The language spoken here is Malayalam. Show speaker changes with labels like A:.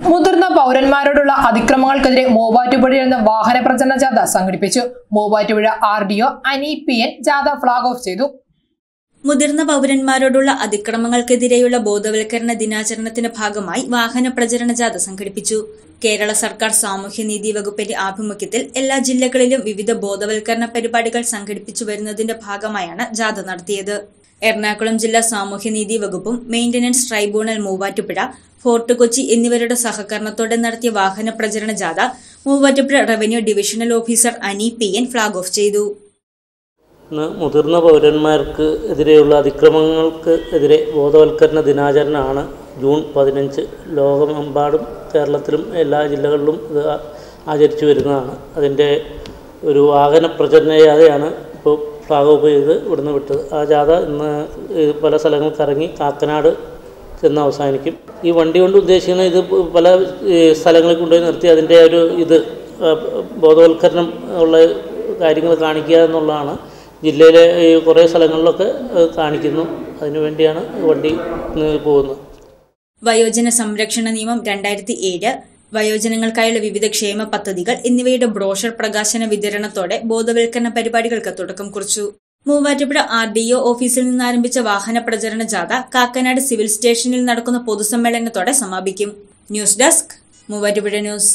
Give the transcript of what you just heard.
A: മുതിർന്ന പൗരന്മാരോടുള്ള അതിക്രമങ്ങൾക്കെതിരെ മൂവാറ്റുപുഴയിൽ നിന്ന് വാഹന പ്രചരണ ജാഥ സംഘടിപ്പിച്ചു. Muvattupuzha R D O Ani P N ജാഥ ഫ്ളാഗ് ഓഫ് ചെയ്തു.
B: മുതിർന്ന പൗരന്മാരോടുള്ള അതിക്രമങ്ങൾക്കെതിരെയുള്ള ബോധവൽക്കരണ ദിനാചരണത്തിന്റെ ഭാഗമായി വാഹന പ്രചരണ ജാഥ സംഘടിപ്പിച്ചു. കേരള സർക്കാർ സാമൂഹ്യനീതി വകുപ്പിന്റെ ആഭിമുഖ്യത്തിൽ എല്ലാ ജില്ലകളിലും വിവിധ ബോധവൽക്കരണ പരിപാടികൾ സംഘടിപ്പിച്ചു വരുന്നതിന്റെ ഭാഗമായാണ് ജാഥ നടത്തിയത്. എറണാകുളം ജില്ലാ സാമൂഹ്യനീതി വകുപ്പും maintenance tribunal Muvattupuzha Fort Kochi എന്നിവരുടെ സഹകരണത്തോടെ നടത്തിയ വാഹന പ്രചരണ ജാഥ Muvattupuzha revenue divisional officer Ani P N flag off ചെയ്തു.
C: മുതിർന്ന പൗരന്മാർക്ക് എതിരെയുള്ള അതിക്രമങ്ങൾക്ക് എതിരെ ബോധവൽക്കരണ ദിനാചരണമാണ് ജൂൺ പതിനഞ്ച്. ലോകമെമ്പാടും കേരളത്തിലും എല്ലാ ജില്ലകളിലും ഇത് ആചരിച്ചു വരുന്നതാണ്. അതിന്റെ ഒരു വാഹന പ്രചരണ ജാഥയാണ് ഇപ്പോൾ ഫ്ലാഗ് ഓഫ് ചെയ്ത് ഇവിടുന്ന് വിട്ടത്. ആ ജാഥ ഇന്ന് പല സ്ഥലങ്ങൾ കറങ്ങി കാക്കനാട് ചെന്ന് അവസാനിക്കും. ഈ വണ്ടി കൊണ്ട് ഉദ്ദേശിക്കുന്ന ഇത് പല സ്ഥലങ്ങളിൽ കൊണ്ടുപോയി നിർത്തി അതിന്റെ ഒരു ഇത് ബോധവൽക്കരണം ഉള്ള കാര്യങ്ങൾ കാണിക്കുക എന്നുള്ളതാണ്. ജില്ലയിലെ ഈ കുറേ സ്ഥലങ്ങളിലൊക്കെ കാണിക്കുന്നു. അതിനുവേണ്ടിയാണ് വണ്ടി പോകുന്നത്.
B: വയോജന സംരക്ഷണ നിയമം രണ്ടായിരത്തി ഏഴ് വയോജനങ്ങൾക്കായുള്ള വിവിധ ക്ഷേമ പദ്ധതികൾ എന്നിവയുടെ ബ്രോഷർ പ്രകാശന വിതരണത്തോടെ ബോധവൽക്കരണ പരിപാടികൾക്ക് തുടക്കം കുറിച്ചു. മൂവാറ്റുപുഴ ആർ ഡി ഒ ഓഫീസിൽ നിന്ന് ആരംഭിച്ച വാഹന പ്രചരണ ജാഥ കാക്കനാട് സിവിൽ സ്റ്റേഷനിൽ നടക്കുന്ന പൊതുസമ്മേളനത്തോടെ സമാപിക്കും. News desk Muvattupuzha news.